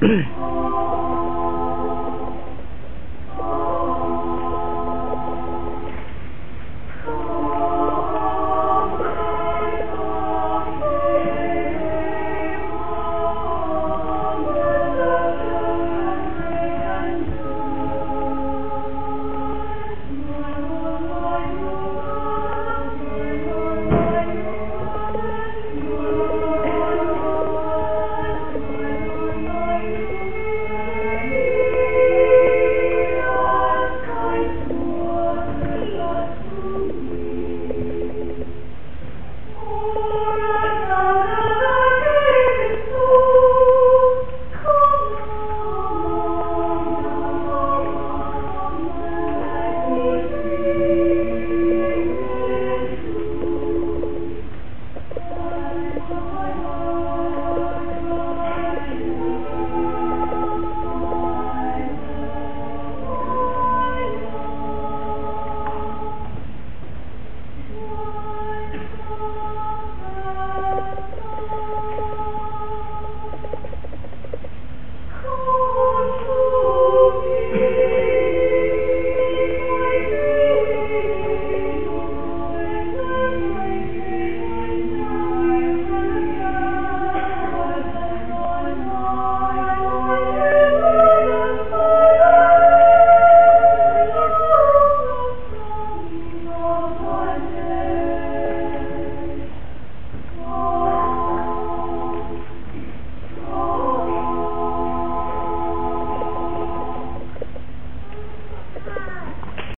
嗯